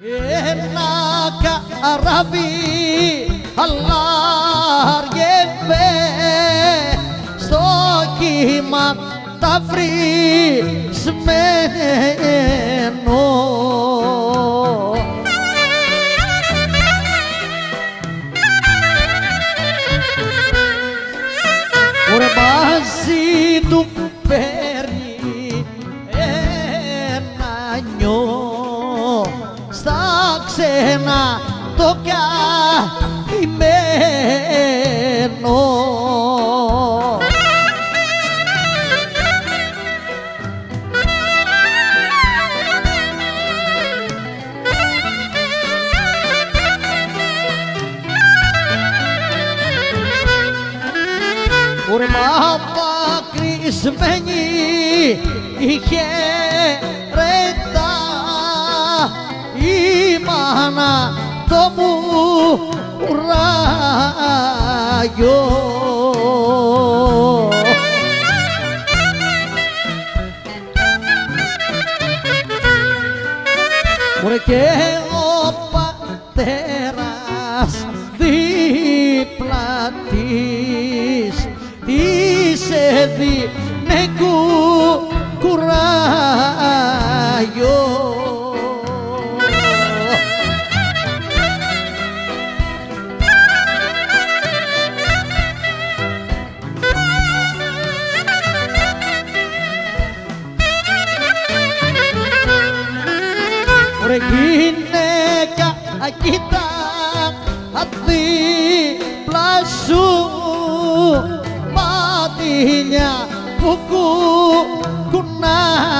Ένα καράβι αλλάργευε στο κύμα τα φρυσμένο Ωραία μαζί του παίρνει ένα νιό. στα ξένα το καημένο. Ουρμά πακρισμένη είχε ρετά μάνα το μου ουράγιο. Ωραία και ο πατέρας δίπλα της της έδινε kita hati pelasu matinya. Buku kunah